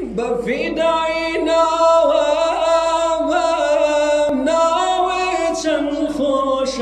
بفدائنا وامنا وتنخشان